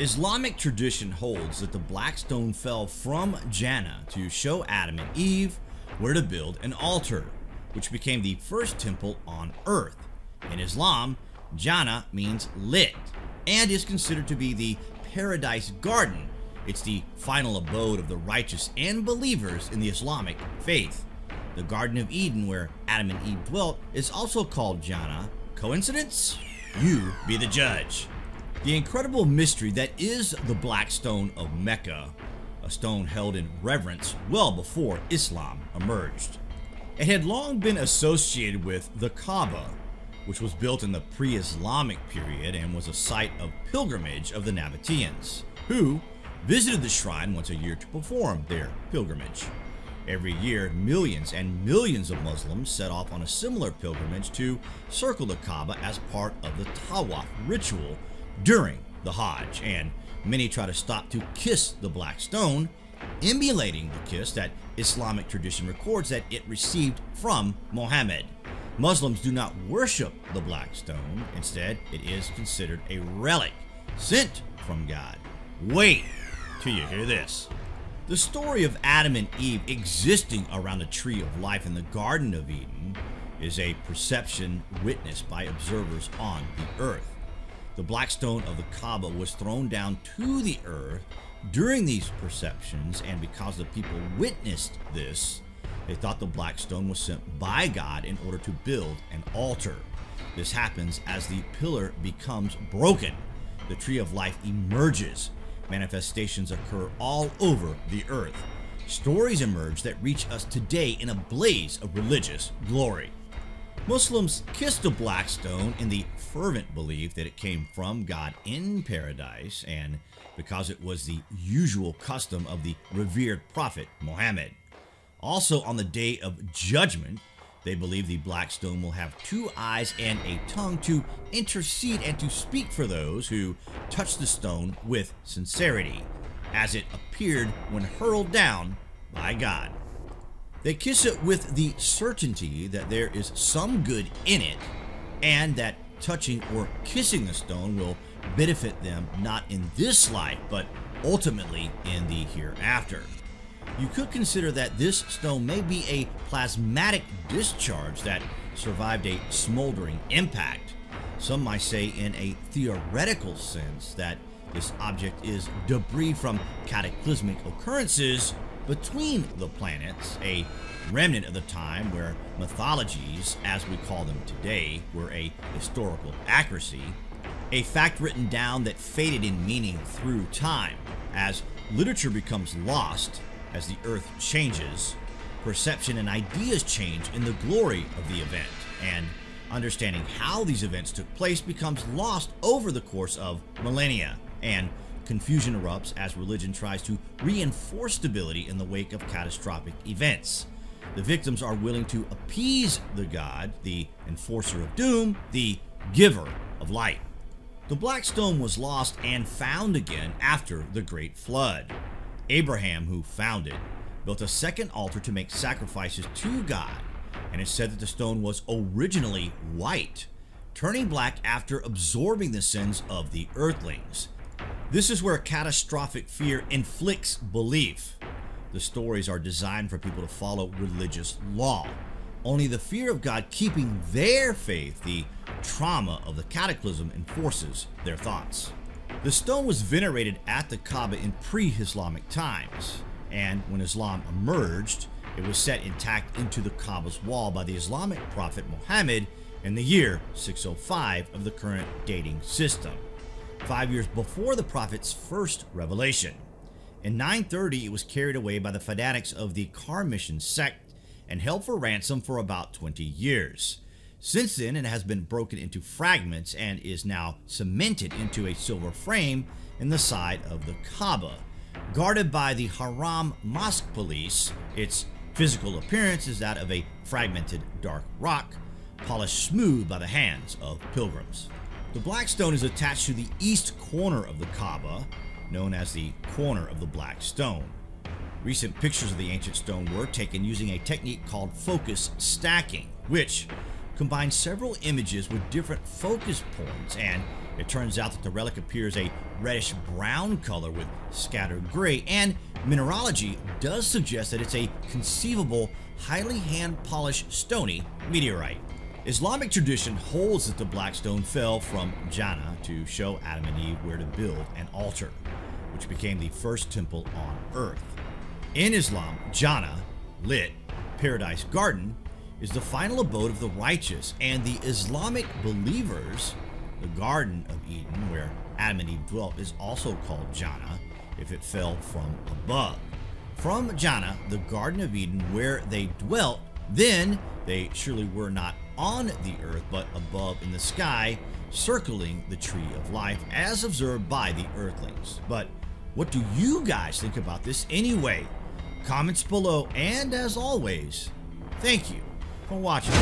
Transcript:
Islamic tradition holds that the black stone fell from Jannah to show Adam and Eve where to build an altar, which became the first temple on earth. In Islam, Jannah means lit and is considered to be the paradise garden. It's the final abode of the righteous and believers in the Islamic faith. The Garden of Eden, where Adam and Eve dwelt, is also called Jannah. Coincidence? You be the judge. The incredible mystery that is the Black Stone of Mecca, a stone held in reverence well before Islam emerged. It had long been associated with the Kaaba, which was built in the pre-Islamic period and was a site of pilgrimage of the Nabateans, who visited the shrine once a year to perform their pilgrimage. Every year, millions and millions of Muslims set off on a similar pilgrimage to circle the Kaaba as part of the Tawaf ritual during the Hajj, and many try to stop to kiss the black stone, emulating the kiss that Islamic tradition records that it received from Muhammad. Muslims do not worship the black stone, instead, it is considered a relic sent from God. Wait till you hear this. The story of Adam and Eve existing around the tree of life in the Garden of Eden is a perception witnessed by observers on the earth. The black stone of the Kaaba was thrown down to the earth during these perceptions, and because the people witnessed this, they thought the black stone was sent by God in order to build an altar. This happens as the pillar becomes broken. The tree of life emerges. Manifestations occur all over the earth. Stories emerge that reach us today in a blaze of religious glory. Muslims kiss the black stone in the fervent belief that it came from God in paradise and because it was the usual custom of the revered prophet Muhammad. Also, on the day of judgment, they believe the black stone will have two eyes and a tongue to intercede and to speak for those who touch the stone with sincerity, as it appeared when hurled down by God. They kiss it with the certainty that there is some good in it, and that touching or kissing the stone will benefit them not in this life, but ultimately in the hereafter. You could consider that this stone may be a plasmatic discharge that survived a smoldering impact. Some might say in a theoretical sense that this object is debris from cataclysmic occurrences between the planets, a remnant of the time where mythologies, as we call them today, were a historical accuracy, a fact written down that faded in meaning through time. As literature becomes lost, as the earth changes, perception and ideas change in the glory of the event, and understanding how these events took place becomes lost over the course of millennia, and confusion erupts as religion tries to reinforce stability in the wake of catastrophic events. The victims are willing to appease the god, the enforcer of doom, the giver of light. The Black Stone was lost and found again after the Great Flood. Abraham, who found it, built a second altar to make sacrifices to God, and it's said that the stone was originally white, turning black after absorbing the sins of the earthlings. This is where catastrophic fear inflicts belief. The stories are designed for people to follow religious law. Only the fear of God keeping their faith, the trauma of the cataclysm, enforces their thoughts. The stone was venerated at the Kaaba in pre-Islamic times, and when Islam emerged, it was set intact into the Kaaba's wall by the Islamic prophet Muhammad in the year 605 of the current dating system, five years before the prophet's first revelation. In 930, it was carried away by the fanatics of the Qarmatian sect and held for ransom for about 20 years. Since then, it has been broken into fragments and is now cemented into a silver frame in the side of the Kaaba. Guarded by the Haram Mosque Police, its physical appearance is that of a fragmented dark rock, polished smooth by the hands of pilgrims. The Black Stone is attached to the east corner of the Kaaba, known as the corner of the Black Stone. Recent pictures of the ancient stone were taken using a technique called focus stacking, which combines several images with different focus points, and it turns out that the relic appears a reddish brown color with scattered gray, and mineralogy does suggest that it's a conceivable, highly hand-polished stony meteorite. Islamic tradition holds that the black stone fell from Jannah to show Adam and Eve where to build an altar, which became the first temple on earth. In Islam, Jannah, lit, paradise garden, is the final abode of the righteous, and the Islamic believers, the Garden of Eden, where Adam and Eve dwelt, is also called Jannah if it fell from above. From Jannah, the Garden of Eden, where they dwelt, then they surely were not on the earth, but above in the sky, circling the tree of life, as observed by the earthlings. But what do you guys think about this anyway? Comments below, and as always, thank you for watching.